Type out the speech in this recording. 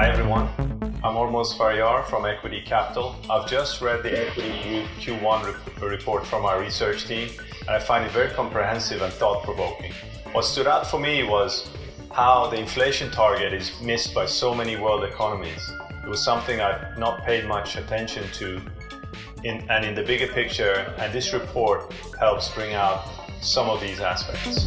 Hi everyone, I'm Ormuz Faryar from Equiti Capital. I've just read the Equiti Q1 report from our research team and I find it very comprehensive and thought provoking. What stood out for me was how the inflation target is missed by so many world economies. It was something I've not paid much attention to in, and in the bigger picture, and this report helps bring out some of these aspects.